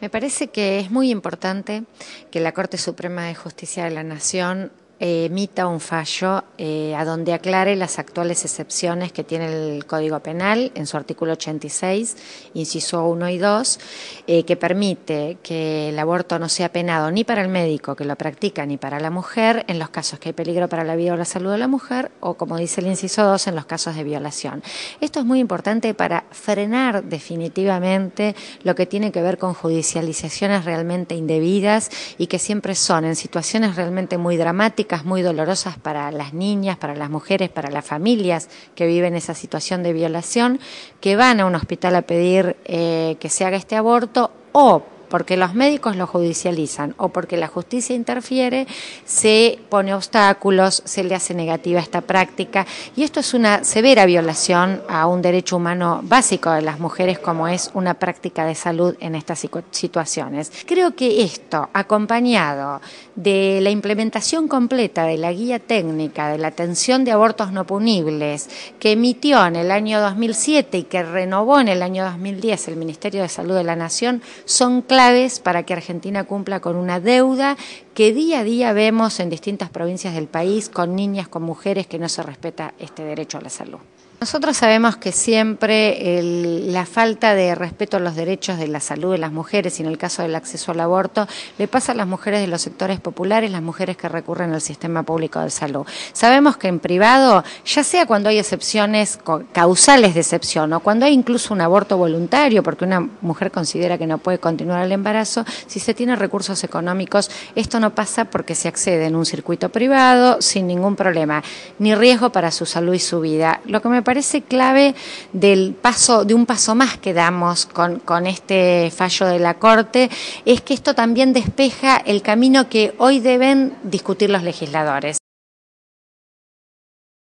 Me parece que es muy importante que la Corte Suprema de Justicia de la Nación emita un fallo eh, a donde aclare las actuales excepciones que tiene el Código Penal en su artículo 86, inciso 1 y 2, eh, que permite que el aborto no sea penado ni para el médico que lo practica ni para la mujer en los casos que hay peligro para la vida o la salud de la mujer o, como dice el inciso 2, en los casos de violación. Esto es muy importante para frenar definitivamente lo que tiene que ver con judicializaciones realmente indebidas y que siempre son en situaciones realmente muy dramáticas muy dolorosas para las niñas, para las mujeres, para las familias que viven esa situación de violación, que van a un hospital a pedir eh, que se haga este aborto o porque los médicos lo judicializan o porque la justicia interfiere, se pone obstáculos, se le hace negativa esta práctica y esto es una severa violación a un derecho humano básico de las mujeres como es una práctica de salud en estas situaciones. Creo que esto, acompañado de la implementación completa de la guía técnica de la atención de abortos no punibles que emitió en el año 2007 y que renovó en el año 2010 el Ministerio de Salud de la Nación, son claves para que Argentina cumpla con una deuda que día a día vemos en distintas provincias del país con niñas, con mujeres que no se respeta este derecho a la salud. Nosotros sabemos que siempre la falta de respeto a los derechos de la salud de las mujeres y en el caso del acceso al aborto le pasa a las mujeres de los sectores populares, las mujeres que recurren al sistema público de salud. Sabemos que en privado, ya sea cuando hay excepciones causales de excepción o cuando hay incluso un aborto voluntario porque una mujer considera que no puede continuar el embarazo, si se tiene recursos económicos, esto pasa porque se accede en un circuito privado sin ningún problema, ni riesgo para su salud y su vida. Lo que me parece clave del paso, de un paso más que damos con, con este fallo de la Corte, es que esto también despeja el camino que hoy deben discutir los legisladores.